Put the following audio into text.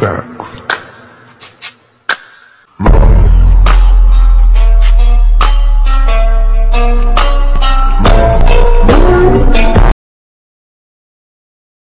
Facts.